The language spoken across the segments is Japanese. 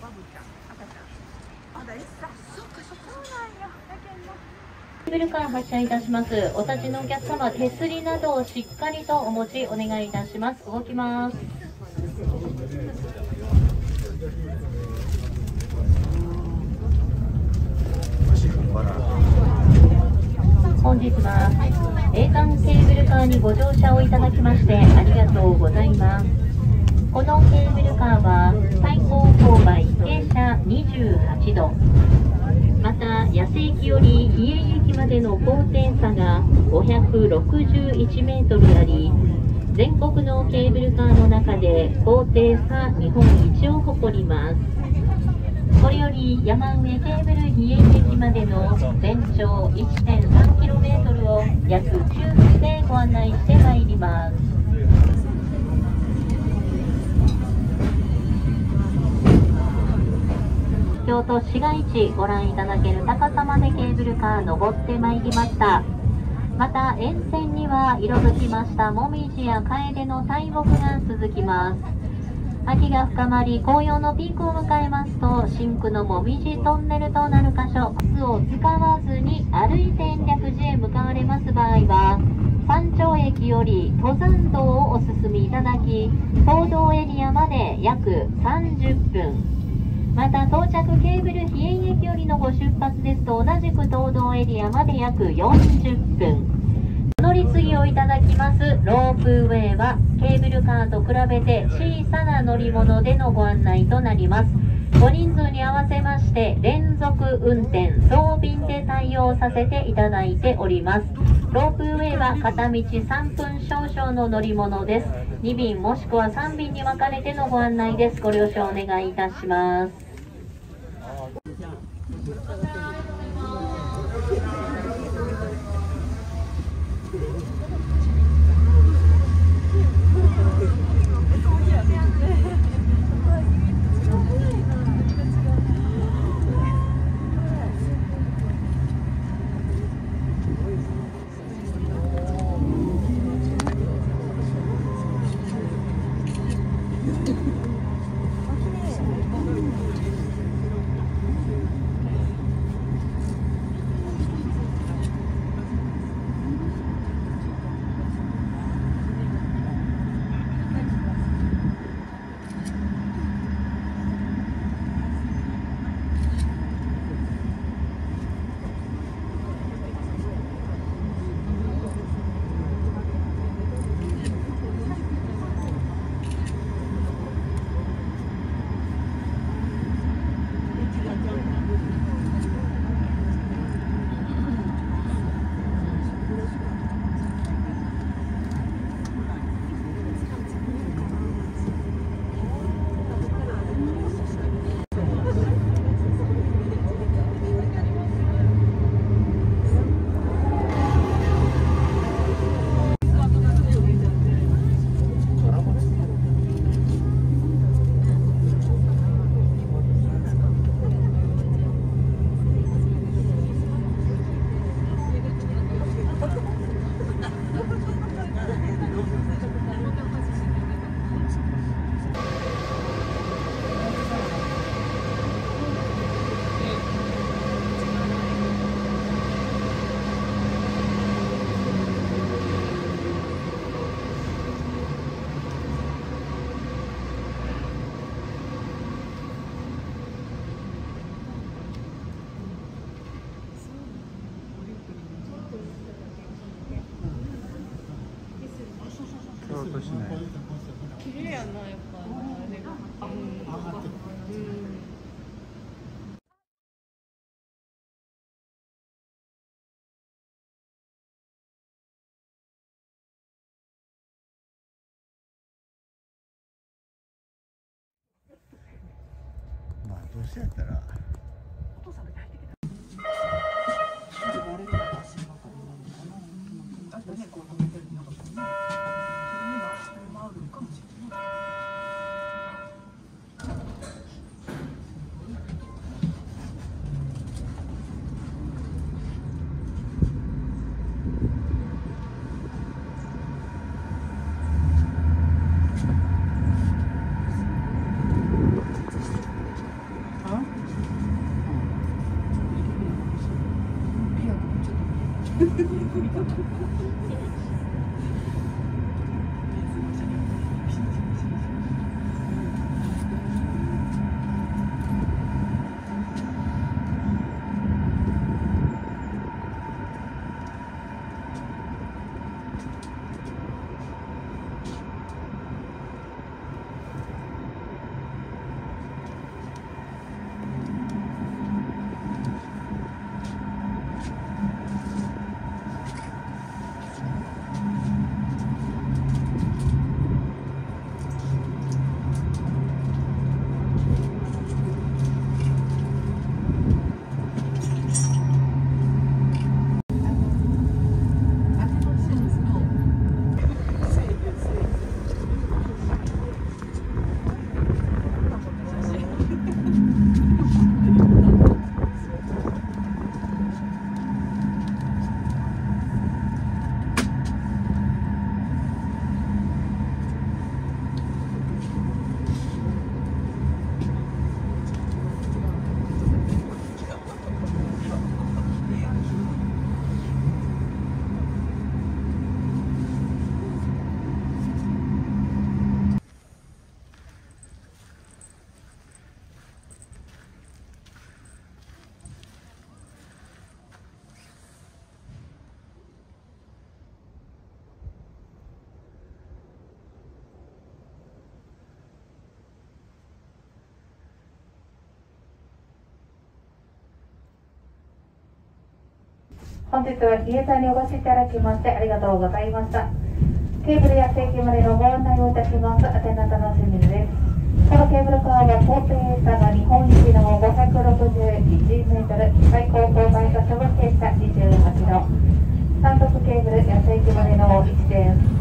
バブちゃん。赤ちゃんあだエッサそっかそっかそうなんやだけどケーブルカー発車い。たします。お立ちのお客様、手すりなどをしっかりとお持ちお願い。い。たします。動きます。本日は栄冠ケーブルカーにご乗車をい。ただきましてありがとうござい。ます。このケーブルカーは最高勾配傾斜28度。また八瀬駅より比叡駅までの高低差が561メートルあり全国のケーブルカーの中で高低差日本一を誇ります。これより山上ケーブル比叡駅までの全長 1.3km を約9分でご案内してまいります。京都市街地ご覧いただける高さまでケーブルカー登ってまいりました。また沿線には色づきましたもみじや楓の大木が続きます。秋が深まり紅葉のピークを迎えますと深紅のもみじトンネルとなる箇所バスを使わずに歩いて延暦寺へ向かわれます場合は山頂駅より登山道をお進みいただき行動エリアまで約30分。また到着ケーブル比叡駅よりのご出発ですと同じく東道エリアまで約40分。乗り継ぎをいただきます。ロープウェイはケーブルカーと比べて小さな乗り物でのご案内となります。ご人数に合わせまして連続運転増便で対応させていただいております。ロープウェイは片道3分少々の乗り物です。2便もしくは3便に分かれてのご案内です。ご了承お願いいたします。っとしない綺麗やなやっぱあれが、うん、どうせやったらお父さんだ入ってきた。Thank you. 本日は比叡山にお越しいただきましてありがとうございました。ケーブルや定期までのご案内をいたします。宛名楽しみです。このケーブルカーは差が日本一の561メートル最高高台がその傾斜28度単独ケーブルや正規までの位置です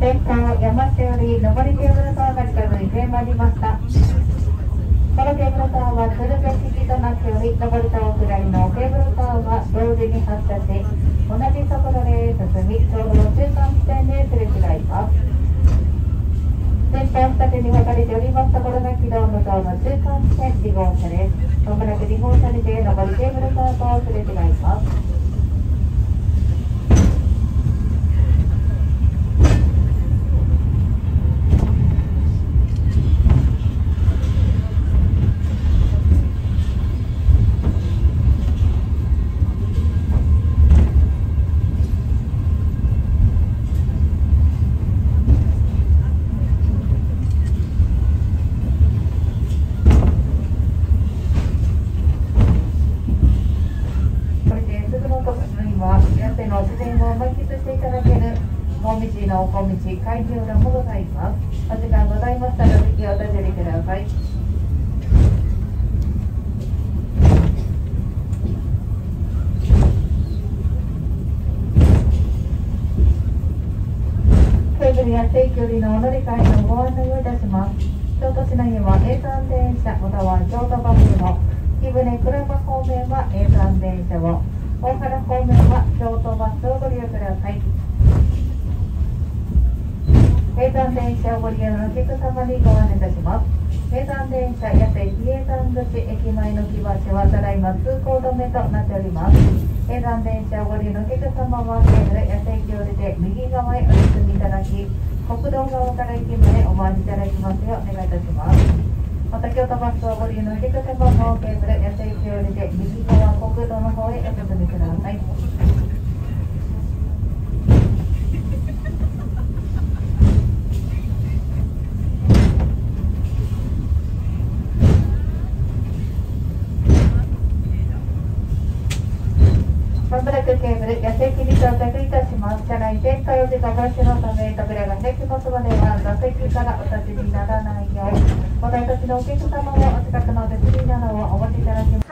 前方山下より上りケーブルカーが近づいてまいりました。このケーブルカーは鶴瓶式となっており上りと下りのケーブルカーが同時に発車し同じ速度で進みちょうど中間地点ですれ違います前方二手に分かれておりますところが軌道の塔の中間地点2号車ですまもなく2号車にて上りケーブルカーとすれ違います小道海中裏もございますお時間ございましたらぜひお立ち寄りください。ケーブルや定距離のお乗り換えのご案内をいたします。京都市内は A3 電車または京都バスの木舟車方面は A3 電車を。大原方面は京都バスをご利用ください。電車をご利用のお客様にご案内いたします。A3 電車八瀬比叡山口駅前の木橋はただいま通行止めとなっております。A3 電車をご利用のお客様はケーブル八瀬駅を出て右側へお進みいただき国道側から駅までお回りいただきますようお願いいたします。また京都バスをご利用のお客様もケーブル八瀬駅を出て右側国道の方へお進みくださいまもなくケーブル、野生機に到着いたします。車内全体を自家出しのため、扉が開きますので、座席からお立ちにならないよう、ご来立ちのお客様もお近くの手すりなどをお持ちいただきます